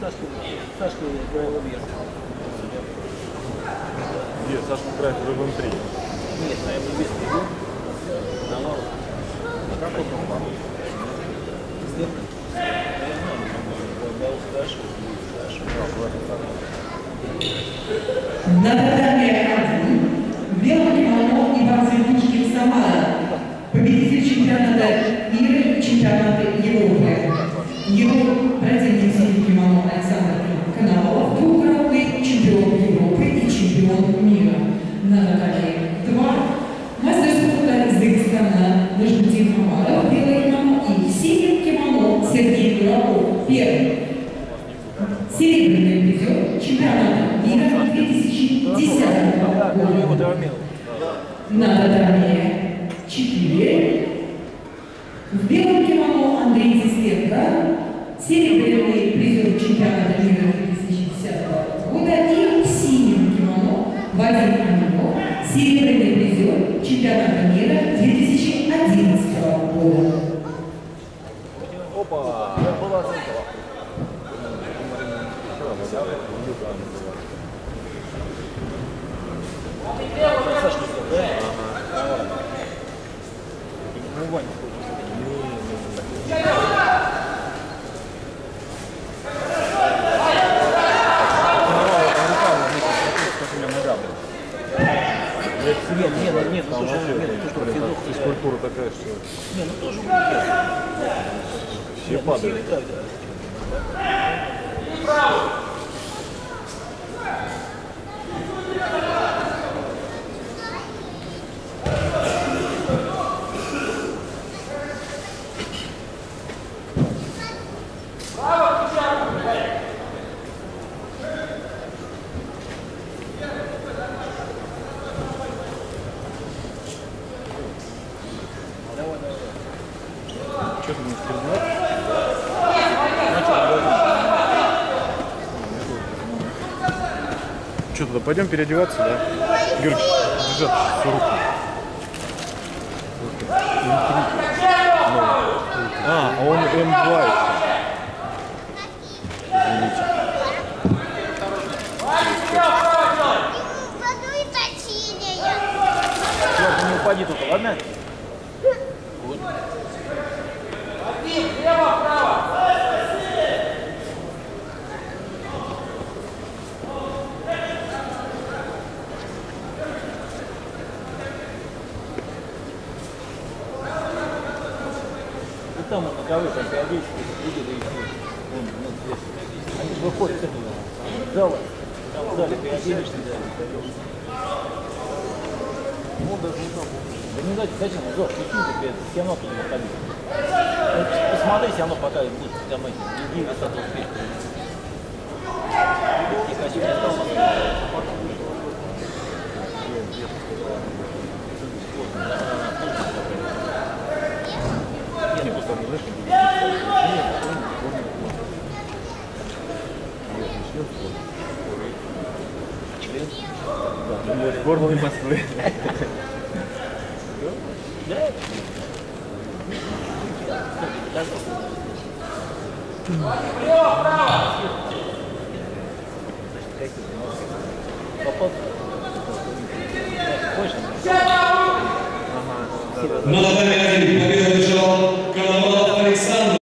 Сашка, Сашка играл вверх. Где? Саша играет в ММ3. Нет, на его месте был. На лаву. А как он попал? Слепно? Я знаю, он дал Сашу, Сашу. На татаме 1 в белом кимоно Иван Светличкин Самара, Травмил. На татаме 4. В белом кимоно Андрей Зисленко, серебряный призер чемпионата мира 2010 года. И в синем кимоно Вадим Аминов, серебряный призер чемпионата мира 2011 года. Опа! Была центра. Сашка, да? Ну, Ваня, нет, нет, нет, ну слушай, нет, ты что, Федор, Физкультура такая, что не, ну тоже все Нет, ну, все падают. летают, да. Что туда, пойдем переодеваться, да? Георгий, держат всю руку. А, а он М2 еще. Извините. Точнее. Чувак, не упади только, ладно? Там вот боковые, там периодически люди. Вон, ну, здесь. Они выходят с этого зала. Там в зале да. Он даже не знал. Да не знаю, зачем, Зор, включи тебе, все равно туда выходить. Ну, Посмотри, все равно пока будет там эти, не а то успеешь. Тихо, а сегодня стал Не, просто там, знаешь, Сборной Москвы. Да? Попал. Хочешь?